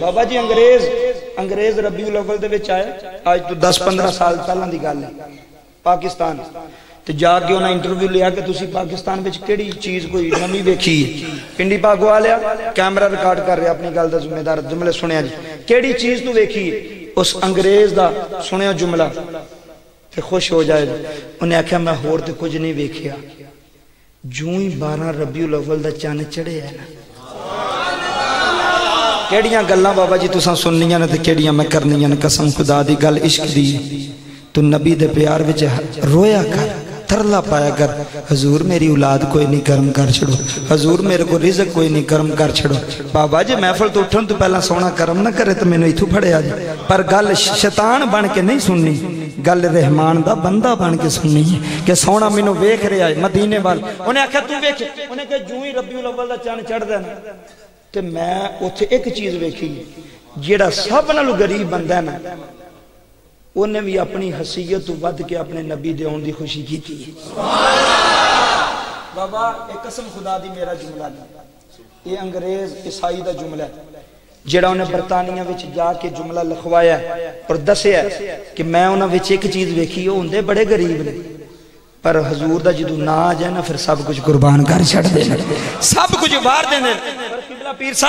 ਬਾਬਾ ਜੀ, ਅੰਗਰੇਜ਼ ਅੰਗਰੇਜ਼ ਰਬੀਉਲ ਅਵਲ ਦੇ ਵਿੱਚ ਆਇਆ। ਅੱਜ ਤੋਂ 10-15 ਸਾਲ ਪਹਿਲਾਂ ਦੀ ਗੱਲ ਹੈ। ਪਾਕਿਸਤਾਨ। ਤੇ ਜਾ ਕੇ ਉਹਨਾਂ ਇੰਟਰਵਿਊ ਲਿਆ ਕਿ ਤੁਸੀਂ ਪਾਕਿਸਤਾਨ ਵਿੱਚ ਕਿਹੜੀ ਚੀਜ਼ ਕੋਈ ਨਵੀਂ ਵੇਖੀ ਹੈ? ਪਿੰਡੀ ਪਾਗਵਾ ਲਿਆ ਕੈਮਰਾ ਰਿਕਾਰਡ ਕਰ ਰਿਹਾ ਆਪਣੀ ਗੱਲ ਦਾ ਜ਼ਿੰਮੇਦਾਰ, ਜੁਮਲੇ ਸੁਣਿਆ ਜੀ। ਕਿਹੜੀ ਚੀਜ਼ ਤੂੰ ਵੇਖੀ ਉਸ ਅੰਗਰੇਜ਼ ਦਾ ਸੁਣਿਆ ਜੁਮਲਾ। ਤੇ ਖੁਸ਼ ਹੋ ਜਾਏ। ਉਹਨੇ ਆਖਿਆ, ਮੈਂ ਹੋਰ ਤੇ ਕੁਝ ਨਹੀਂ ਵੇਖਿਆ। ਜੂੰ ਹੀ 12 ਰਬੀਉਲ ਅਵਲ ਦਾ ਚੰਨ ਚੜਿਆ ਨਾ। केड़ियाँ गल्लां बाबा जी तुसा सुननियाँ ने ते केड़ियाँ मैं करनियाँ ने? कसम खुदा दी, गल इश्क दी। तू नबी दे प्यार विच रोया कर, तरला पाया कर। हजूर मेरी औलाद कोई नहीं गर्म कर छड़ो। हजूर मेरे को रिजक कोई नहीं गर्म कर छड़ो। बाबा जी, महफल तो उठन तो पहला सोना कर्म ना करे तो मैंने इतों फड़े जी। पर गल शैतान बन के नहीं सुननी। गल रहमान का बंदा बन के सुननी है कि सोना मैनू वेख रहा है मदीने वाल। उन्हें आख्या तू वेख। उन्हें जू ही रबी चढ़ देना ਤੇ ਮੈਂ ਉੱਥੇ ਇੱਕ ਚੀਜ਼ ਵੇਖੀ, ਜਿਹੜਾ ਸਭ ਨਾਲੋਂ ਗਰੀਬ ਬੰਦਾ ਹੈ ਨਾ, ਉਹਨੇ ਵੀ ਆਪਣੀ ਹਸੀਅਤ ਤੋਂ ਵੱਧ ਕੇ ਆਪਣੇ ਨਬੀ ਦੇ ਆਉਣ ਦੀ ਖੁਸ਼ੀ ਕੀਤੀ ਹੈ। ਬਾਬਾ, ਇਹ ਕਸਮ ਖੁਦਾ ਦੀ ਮੇਰਾ ਜੁਮਲਾ ਨਹੀਂ। ਇਹ ਅੰਗਰੇਜ਼ ਈਸਾਈ ਦਾ ਜੁਮਲਾ ਹੈ, ਜਿਹੜਾ ਉਹਨੇ ਬਰਤਾਨੀਆ ਵਿੱਚ ਜਾ ਕੇ ਜੁਮਲਾ ਲਿਖਵਾਇਆ ਔਰ ਦੱਸਿਆ ਕਿ ਮੈਂ ਉਹਨਾਂ ਵਿੱਚ ਇੱਕ ਚੀਜ਼ ਵੇਖੀ, ਉਹ ਹੁੰਦੇ ਬੜੇ ਗਰੀਬ ਨੇ। पर हजूर का जो नाज है जाए ना, फिर सब कुछ कुर्बान कर छड़ दे सब कुछ बाहर दें पीर साहब